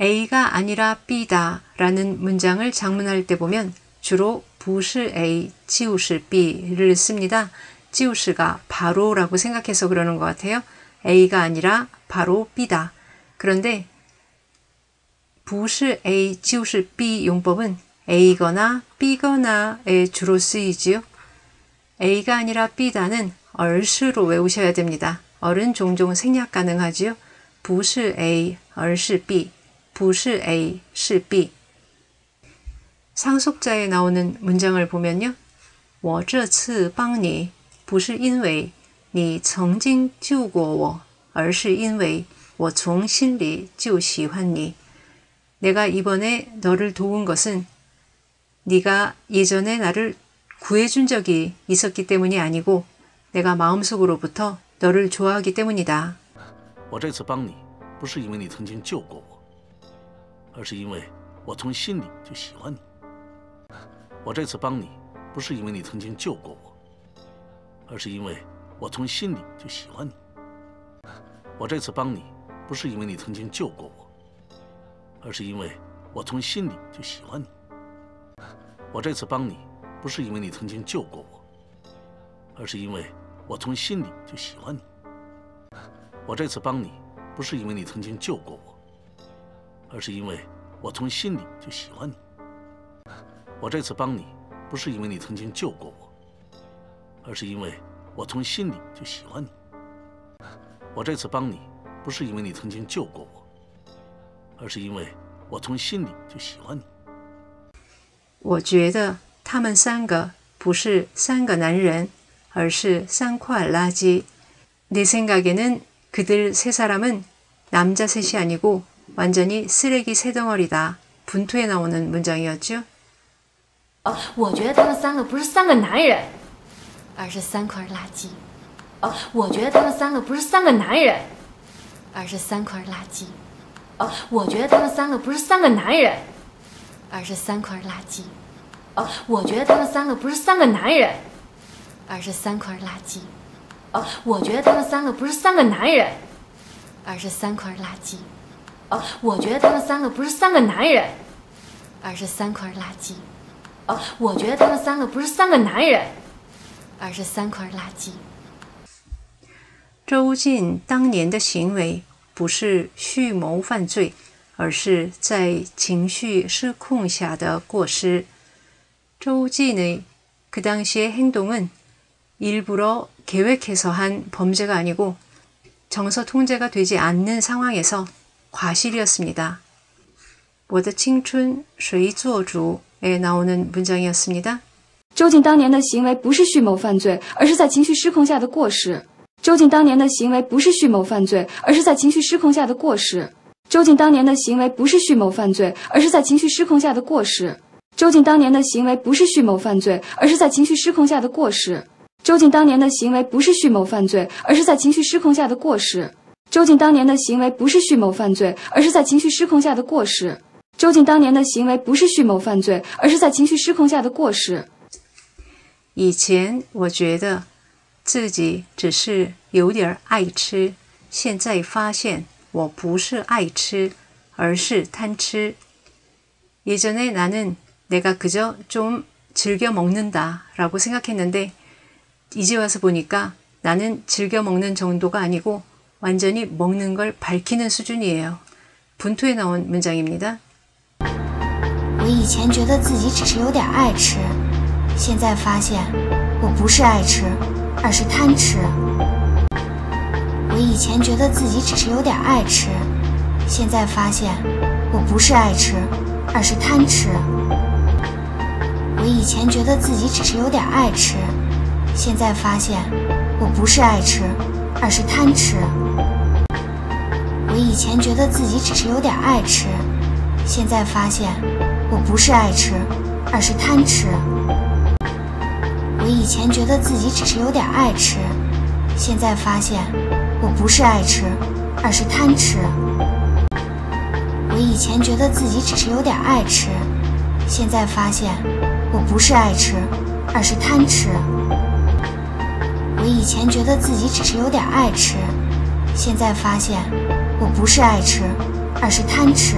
A가 아니라 B다 라는 문장을 장문할 때 보면 주로 부시 A, 지우시 B를 씁니다. 지우시가 바로라고 생각해서 그러는 것 같아요. A가 아니라 바로 B다. 그런데 부시 A, 지우시 B 용법은 A거나 B거나에 주로 쓰이지요. A가 아니라 B다는 얼씨로 외우셔야 됩니다. 얼은 종종 생략 가능하지요. 부시 A, 얼씨 B. 不是 A, 是 B. 상속자에 나오는 문장을 보면요. 我这次帮你不是因为你曾经救过我而是因为我从心里就喜欢你 내가 이번에 너를 도운 것은 네가 예전에 나를 구해준 적이 있었기 때문이 아니고 내가 마음속으로부터 너를 좋아하기 때문이다. 我这次帮你不是因为你曾经救过我 而是因为我从心里就喜欢你我这次帮你，不是因为你曾经救过我，而是因为我从心里就喜欢你。我这次帮你，不是因为你曾经救过我，而是因为我从心里就喜欢你。我这次帮你，不是因为你曾经救过我，而是因为我从心里就喜欢你。我这次帮你，不是因为你曾经救过我，而是因为我从心里就喜欢你。我这次帮你，不是因为你曾经救过我，而是因为我从心里就喜欢你。我这次帮你，不是因为你曾经救过我，而是因为我从心里就喜欢你。我觉得他们三个不是三个男人，而是三块垃圾。내생각에는그들세사람은남자셋이아니고 완전히쓰레기새덩어리다분투에나오는문장이었죠哦，我觉得他们三个不是三个男人，而是三块垃圾。哦，我觉得他们三个不是三个男人，而是三块垃圾。哦，我觉得他们三个不是三个男人，而是三块垃圾。哦，我觉得他们三个不是三个男人，而是三块垃圾。哦，我觉得他们三个不是三个男人，而是三块垃圾。 哦，我觉得他们三个不是三个男人，而是三块垃圾。哦，我觉得他们三个不是三个男人，而是三块垃圾。周进当年的行为不是蓄谋犯罪，而是在情绪失控下的过失。周进의그당시의행동은일부러계획해서한범죄가아니고정서통제가되지않는상황에서 과실이었습니다我的青春谁做主？에나오는문장이었습니다周静当年的行为不是蓄谋犯罪，而是在情绪失控下的过失。周静当年的行为不是蓄谋犯罪，而是在情绪失控下的过失。周静当年的行为不是蓄谋犯罪，而是在情绪失控下的过失。周静当年的行为不是蓄谋犯罪，而是在情绪失控下的过失。周静当年的行为不是蓄谋犯罪，而是在情绪失控下的过失。 周静当年的行为不是蓄谋犯罪，而是在情绪失控下的过失。周静当年的行为不是蓄谋犯罪，而是在情绪失控下的过失。以前我觉得自己只是有点爱吃，现在发现我不是爱吃，而是贪吃。예전에나는내가그저좀즐겨먹는다라고생각했는데이제와서보니까나는즐겨먹는정도가아니고 완전히먹는걸밝히는수준이에요분투에나온문장입니다我以前觉得自己只是有点爱吃，现在发现我不是爱吃，而是贪吃。我以前觉得自己只是有点爱吃，现在发现我不是爱吃，而是贪吃。我以前觉得自己只是有点爱吃，现在发现我不是爱吃，而是贪吃。 我以前觉得自己只是有点爱吃，现在发现。我不是爱吃，而是贪吃。我以前觉得自己只是有点爱吃，现在发现我不是爱吃，而是贪吃。我以前觉得自己只是有点爱吃，现在发现我不是爱吃，而是贪吃。我以前觉得自己只是有点爱吃，现在发现我不是爱吃，而是贪吃。